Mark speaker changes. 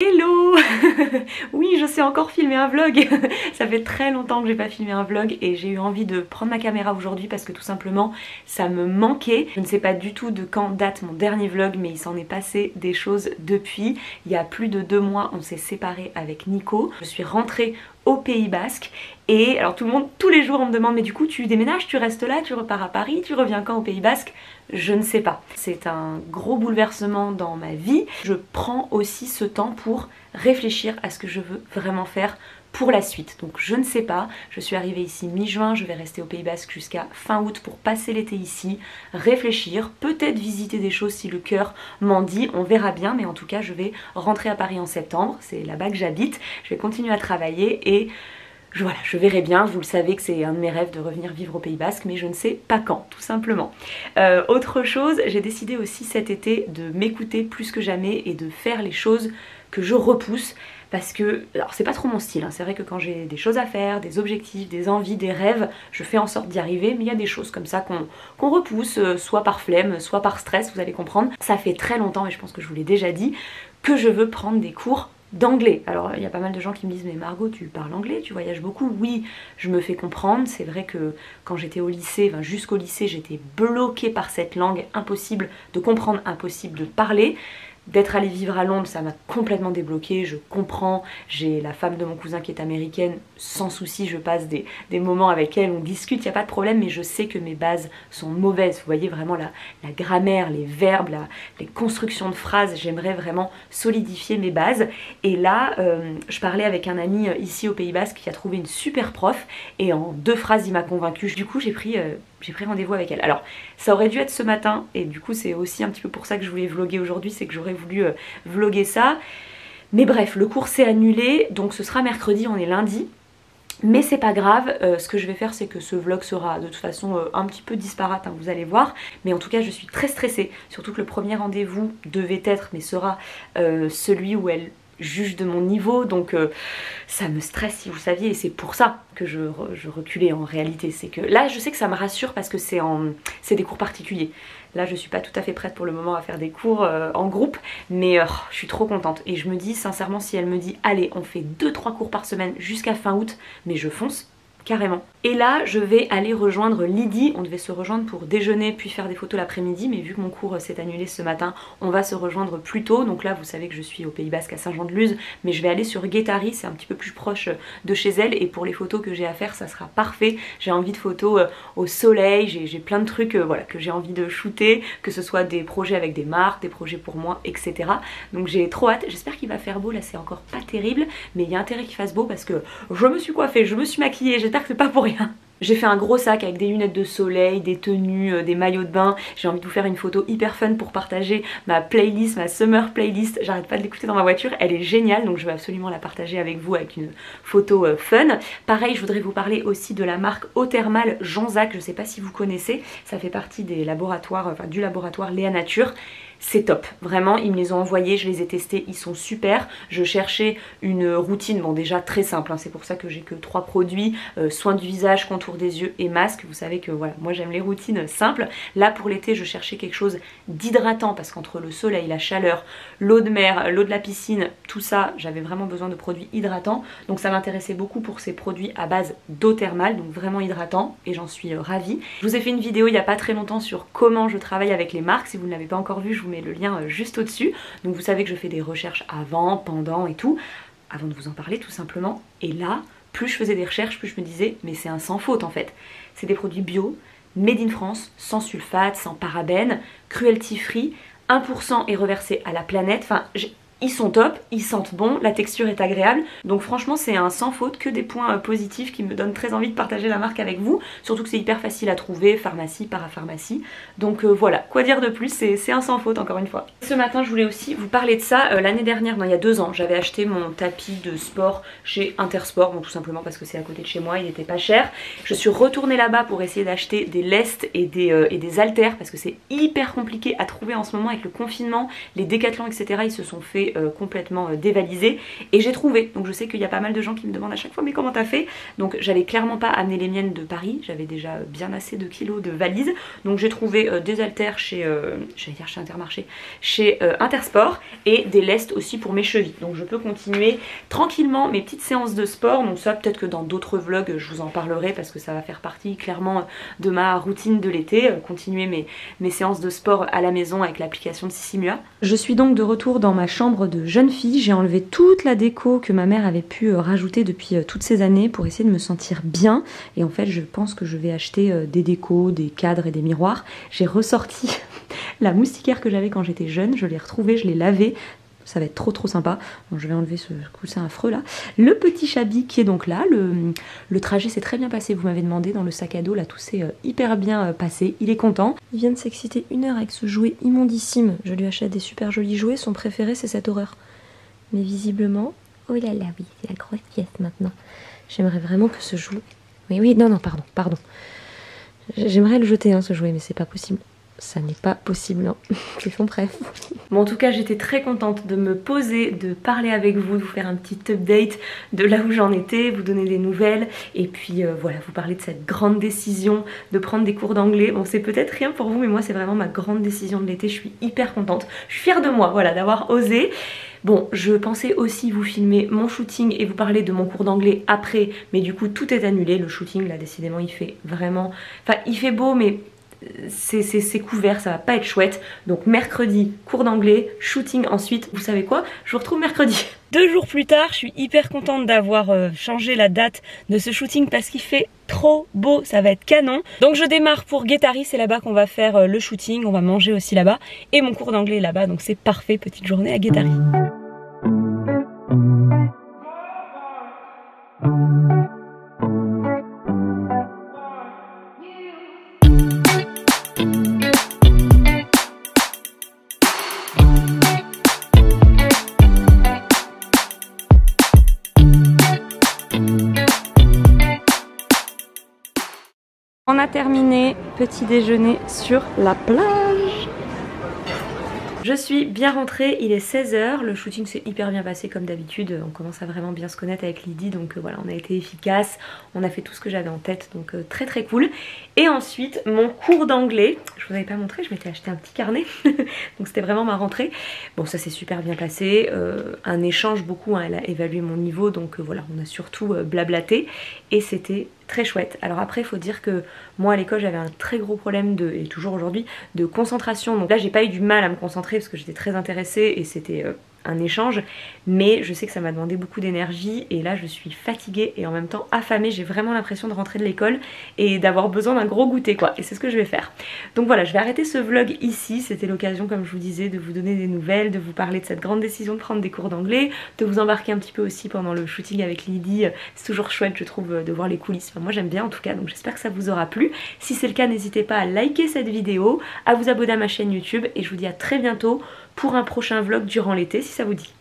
Speaker 1: Hello Oui, je sais encore filmer un vlog Ça fait très longtemps que j'ai pas filmé un vlog et j'ai eu envie de prendre ma caméra aujourd'hui parce que tout simplement ça me manquait. Je ne sais pas du tout de quand date mon dernier vlog mais il s'en est passé des choses depuis. Il y a plus de deux mois on s'est séparés avec Nico. Je suis rentrée au Pays Basque. Et alors tout le monde, tous les jours on me demande mais du coup tu déménages, tu restes là, tu repars à Paris, tu reviens quand au Pays Basque? Je ne sais pas. C'est un gros bouleversement dans ma vie. Je prends aussi ce temps pour réfléchir à ce que je veux vraiment faire pour la suite. Donc je ne sais pas, je suis arrivée ici mi-juin, je vais rester au Pays Basque jusqu'à fin août pour passer l'été ici, réfléchir, peut-être visiter des choses si le cœur m'en dit, on verra bien, mais en tout cas je vais rentrer à Paris en septembre, c'est là-bas que j'habite, je vais continuer à travailler et voilà, je verrai bien, vous le savez que c'est un de mes rêves de revenir vivre au Pays Basque, mais je ne sais pas quand, tout simplement. Euh, autre chose, j'ai décidé aussi cet été de m'écouter plus que jamais et de faire les choses que je repousse parce que, alors c'est pas trop mon style, hein. c'est vrai que quand j'ai des choses à faire, des objectifs, des envies, des rêves, je fais en sorte d'y arriver, mais il y a des choses comme ça qu'on repousse, euh, soit par flemme, soit par stress, vous allez comprendre. Ça fait très longtemps, et je pense que je vous l'ai déjà dit, que je veux prendre des cours d'anglais. Alors il y a pas mal de gens qui me disent mais Margot tu parles anglais, tu voyages beaucoup. Oui, je me fais comprendre. C'est vrai que quand j'étais au lycée, enfin, jusqu'au lycée, j'étais bloquée par cette langue, impossible de comprendre, impossible de parler. D'être allée vivre à Londres, ça m'a complètement débloqué, je comprends, j'ai la femme de mon cousin qui est américaine, sans souci, je passe des, moments avec elle, on discute, il n'y a pas de problème, mais je sais que mes bases sont mauvaises. Vous voyez vraiment la, la grammaire, les verbes, les constructions de phrases, j'aimerais vraiment solidifier mes bases. Et là, euh, je parlais avec un ami euh, ici au Pays Basque qui a trouvé une super prof, et en deux phrases, il m'a convaincue. Du coup, j'ai pris... Euh, j'ai pris rendez-vous avec elle. Alors, ça aurait dû être ce matin, et du coup, c'est aussi un petit peu pour ça que je voulais vlogger aujourd'hui, c'est que j'aurais voulu euh, vlogger ça. Mais bref, le cours s'est annulé, donc ce sera mercredi, on est lundi. Mais c'est pas grave, euh, ce que je vais faire c'est que ce vlog sera de toute façon euh, un petit peu disparate, hein, vous allez voir. Mais en tout cas je suis très stressée, surtout que le premier rendez-vous devait être, mais sera celui où elle juge de mon niveau donc euh, ça me stresse si vous saviez et c'est pour ça que je, reculais en réalité. C'est que là je sais que ça me rassure parce que c'est en des cours particuliers. Là je suis pas tout à fait prête pour le moment à faire des cours euh, en groupe mais euh, je suis trop contente. Et je me dis sincèrement si elle me dit allez on fait 2-3 cours par semaine jusqu'à fin août mais je fonce carrément. Et là, je vais aller rejoindre Lydie. On devait se rejoindre pour déjeuner puis faire des photos l'après-midi, mais vu que mon cours s'est annulé ce matin, on va se rejoindre plus tôt. Donc là, vous savez que je suis au Pays Basque à Saint-Jean-de-Luz, mais je vais aller sur Guétari, c'est un petit peu plus proche de chez elle. Et pour les photos que j'ai à faire, ça sera parfait. J'ai envie de photos euh, au soleil, j'ai plein de trucs euh, voilà, que j'ai envie de shooter, que ce soit des projets avec des marques, des projets pour moi, etc. Donc j'ai trop hâte. J'espère qu'il va faire beau. Là, c'est encore pas terrible, mais il y a intérêt qu'il fasse beau parce que je me suis coiffée, je me suis maquillée, j'espère que c'est pas pour rien. J'ai fait un gros sac avec des lunettes de soleil, des tenues, euh, des maillots de bain. J'ai envie de vous faire une photo hyper fun pour partager ma playlist, ma summer playlist. J'arrête pas de l'écouter dans ma voiture, elle est géniale donc je vais absolument la partager avec vous avec une photo euh, fun. Pareil, je voudrais vous parler aussi de la marque Eau Thermale Jean Zac, je sais pas si vous connaissez, ça fait partie des laboratoires, enfin du laboratoire Léa Nature c'est top. Vraiment, ils me les ont envoyés, je les ai testés, ils sont super. Je cherchais une routine, bon déjà très simple, hein. c'est pour ça que j'ai que trois produits, euh, soins du visage, contour des yeux et masque. Vous savez que voilà, moi j'aime les routines simples. Là pour l'été, je cherchais quelque chose d'hydratant parce qu'entre le soleil, la chaleur, l'eau de mer, l'eau de la piscine, tout ça, j'avais vraiment besoin de produits hydratants. Donc ça m'intéressait beaucoup pour ces produits à base d'eau thermale, donc vraiment hydratant et j'en suis euh, ravie. Je vous ai fait une vidéo il n'y a pas très longtemps sur comment je travaille avec les marques. Si vous ne l'avez pas encore vu, je vous mets le lien euh, juste au-dessus. Donc vous savez que je fais des recherches avant, pendant et tout, avant de vous en parler tout simplement. Et là, plus je faisais des recherches, plus je me disais, mais c'est un sans faute en fait. C'est des produits bio, made in France, sans sulfate, sans parabènes, cruelty free, 1% est reversé à la planète. Enfin, ils sont top, ils sentent bon, la texture est agréable. Donc franchement c'est un sans faute, que des points euh, positifs qui me donnent très envie de partager la marque avec vous. Surtout que c'est hyper facile à trouver, pharmacie, parapharmacie. Donc euh, voilà, quoi dire de plus, c'est un sans faute encore une fois. Ce matin je voulais aussi vous parler de ça. Euh, l'année dernière, non il y a deux ans, j'avais acheté mon tapis de sport chez Intersport. Bon tout simplement parce que c'est à côté de chez moi, il n'était pas cher. Je suis retournée là-bas pour essayer d'acheter des lestes et des, et des haltères parce que c'est hyper compliqué à trouver en ce moment avec le confinement. Les décathlons etc. ils se sont fait j'ai complètement dévalisé et j'ai trouvé. Donc je sais qu'il y a pas mal de gens qui me demandent à chaque fois mais comment t'as fait? Donc j'allais clairement pas amener les miennes de Paris, j'avais déjà bien assez de kilos de valises. Donc j'ai trouvé des haltères chez, j'allais dire chez Intermarché, chez Intersport et des lestes aussi pour mes chevilles. Donc je peux continuer tranquillement mes petites séances de sport. Donc ça peut-être que dans d'autres vlogs je vous en parlerai parce que ça va faire partie clairement de ma routine de l'été. Continuer mes, mes séances de sport à la maison avec l'application de Sissimua. Je suis donc de retour dans ma chambre de jeune fille. J'ai enlevé toute la déco que ma mère avait pu euh, rajouter depuis euh, toutes ces années pour essayer de me sentir bien. Et en fait je pense que je vais acheter euh, des décos, des cadres et des miroirs. J'ai ressorti la moustiquaire que j'avais quand j'étais jeune. Je l'ai retrouvée, je l'ai lavée ça va être trop trop sympa. je vais enlever ce coussin affreux là. Le petit chabi qui est donc là, le, trajet s'est très bien passé, vous m'avez demandé dans le sac à dos, là tout s'est euh, hyper bien euh, passé, il est content. Il vient de s'exciter une heure avec ce jouet immondissime, je lui achète des super jolis jouets, son préféré c'est cette horreur. Mais visiblement, oh là là oui, c'est la grosse pièce maintenant. J'aimerais vraiment que ce jouet... Oui oui, non non, pardon, pardon. J'aimerais le jeter hein, ce jouet, mais c'est pas possible ça n'est pas possible, non. Je font bref. Bon, en tout cas, j'étais très contente de me poser, de parler avec vous, de vous faire un petit update de là où j'en étais, vous donner des nouvelles, et puis euh, voilà, vous parler de cette grande décision de prendre des cours d'anglais. Bon, c'est peut-être rien pour vous, mais moi, c'est vraiment ma grande décision de l'été. Je suis hyper contente. Je suis fière de moi, voilà, d'avoir osé. Bon, je pensais aussi vous filmer mon shooting et vous parler de mon cours d'anglais après, mais du coup, tout est annulé. Le shooting, là, décidément, il fait vraiment... Enfin, il fait beau, mais c'est couvert, ça va pas être chouette. Donc mercredi, cours d'anglais, shooting ensuite. Vous savez quoi? Je vous retrouve mercredi. Deux jours plus tard, je suis hyper contente d'avoir euh, changé la date de ce shooting parce qu'il fait trop beau, ça va être canon. Donc je démarre pour Guettari, c'est là-bas qu'on va faire euh, le shooting, on va manger aussi là-bas. Et mon cours d'anglais là-bas, donc c'est parfait, petite journée à Guettari. On a terminé, petit déjeuner sur la plage. Je suis bien rentrée, il est 16h, le shooting s'est hyper bien passé comme d'habitude, on commence à vraiment bien se connaître avec Lydie donc euh, voilà on a été efficace, on a fait tout ce que j'avais en tête donc euh, très très cool. Et ensuite mon cours d'anglais, je vous avais pas montré, je m'étais acheté un petit carnet. Donc c'était vraiment ma rentrée. Bon ça s'est super bien passé, euh, un échange beaucoup, hein, elle a évalué mon niveau donc voilà on a surtout blablaté. Et c'était très chouette. Alors après il faut dire que moi à l'école j'avais un très gros problème de, et toujours aujourd'hui, de concentration. Donc là j'ai pas eu du mal à me concentrer parce que j'étais très intéressée et c'était euh, un échange, mais je sais que ça m'a demandé beaucoup d'énergie et là je suis fatiguée et en même temps affamée, j'ai vraiment l'impression de rentrer de l'école et d'avoir besoin d'un gros goûter quoi, et c'est ce que je vais faire. Donc voilà, je vais arrêter ce vlog ici, c'était l'occasion comme je vous disais de vous donner des nouvelles, de vous parler de cette grande décision de prendre des cours d'anglais, de vous embarquer un petit peu aussi pendant le shooting avec Lydie, c'est toujours chouette je trouve de voir les coulisses, moi j'aime bien en tout cas, donc j'espère que ça vous aura plu. Si c'est le cas, n'hésitez pas à liker cette vidéo, à vous abonner à ma chaîne YouTube et je vous dis à très bientôt pour un prochain vlog durant l'été si ça vous dit.